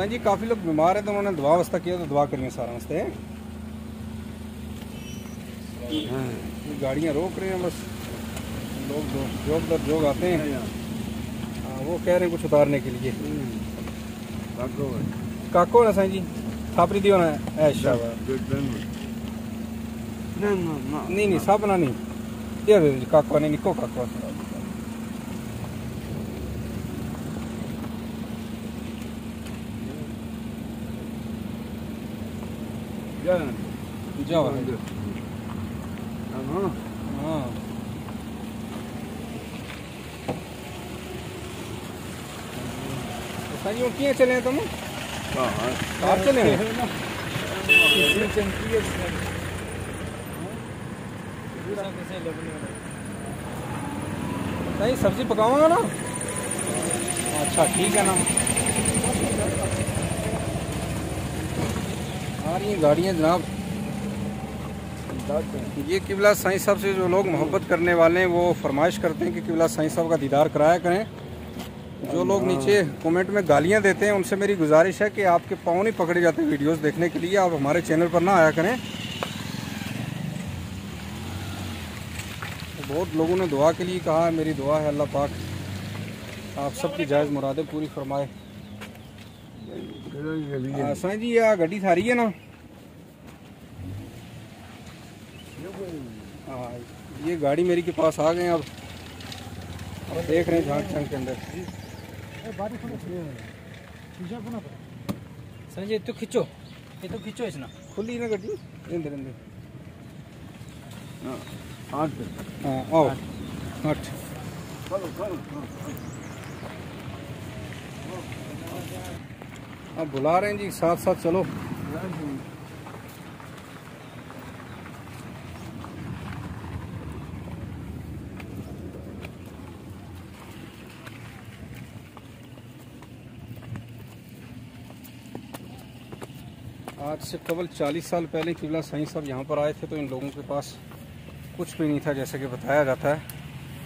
साईं जी काफ़ी लोग बीमार हैं तो उन्होंने दुआ वास्ता किया तो दुआ करिए सारा वास्ते हाँ गाड़ियाँ रोक रहे हैं बस। लोग जो जोग दर जोग आते हैं। हाँ, वो कह रहे हैं कुछ उतारने के लिए। काको ना साईं जी थापरी दियो ना ऐशा। नहीं नहीं सब ना नहीं ये काको ने निको काको हाँ हाँ तो किए चले हैं तुम? हाँ कार चले हैं। नहीं सब्ज़ी पकाऊँगा ना? अच्छा ठीक है ना। आ रही हैं गाड़ियाँ जनाब। ये किबला साईं साहब से जो लोग मोहब्बत करने वाले हैं वो फरमाइश करते हैं कि किबला साईं साहब का दीदार कराया करें। जो लोग नीचे कमेंट में गालियाँ देते हैं उनसे मेरी गुजारिश है कि आपके पाँव नहीं पकड़े जाते वीडियोस देखने के लिए। आप हमारे चैनल पर ना आया करें। तो बहुत लोगों ने दुआ के लिए कहा है मेरी दुआ है अल्लाह पाक आप सबकी जायज़ मुरादें पूरी फरमाए। हाँ, जी यह गड्डी थारी है ना? हाँ ये गाड़ी मेरी के पास आ गए अब। अब देख रहे हैं झाँक छंक के अंदर। संजय तू खिंचो। ये तो खिंचो इसना खुली ना गड्डी? अंदर अंदर हाँ हाँ आओ। हट चलो बुला रहे हैं जी साथ साथ चलो। आज से कबल 40 साल पहले किबला साईं साहब यहाँ पर आए थे तो इन लोगों के पास कुछ भी नहीं था, जैसे कि बताया जाता है।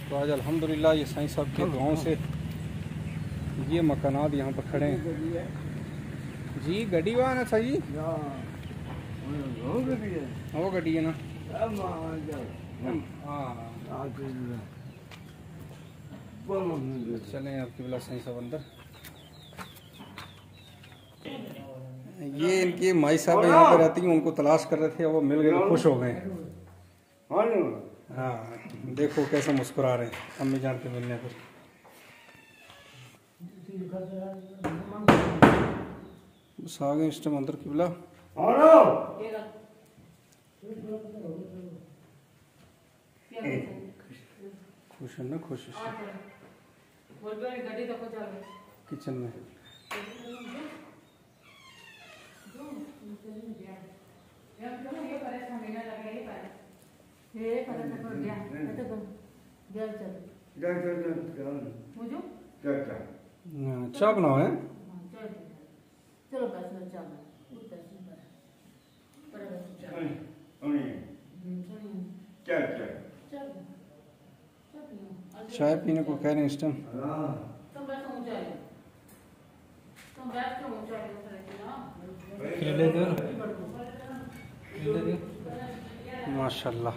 तो आज अल्हम्दुलिल्लाह ये साईं साहब के दुआओं से ये मकानात यहाँ पर खड़े हैं। जी गड्डी वहाँ ना सही हो गई है। वो गड्डी है ना। हाँ। बोलो चलें अब किबला साईं साहब अंदर। ये इनके माई साहब यहाँ पर रहती हैं उनको तलाश कर रहे थे वो मिल गए तो खुश हो गए। हाँ हाँ देखो कैसे मुस्कुरा रहे हैं अम्मी जान के मिलने पर। बस आ गए इस टाइम अंदर हेलो खुश है ना खुश है। किचन में। जा जा जा हाँ, चलो बस में चलो अरे क्या क्या? चाय पीने को कह रहे हैं इस टाइम हाँ। है है माशाल्लाह।